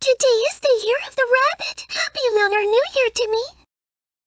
Today is the year of the rabbit. Happy Lunar New Year to me.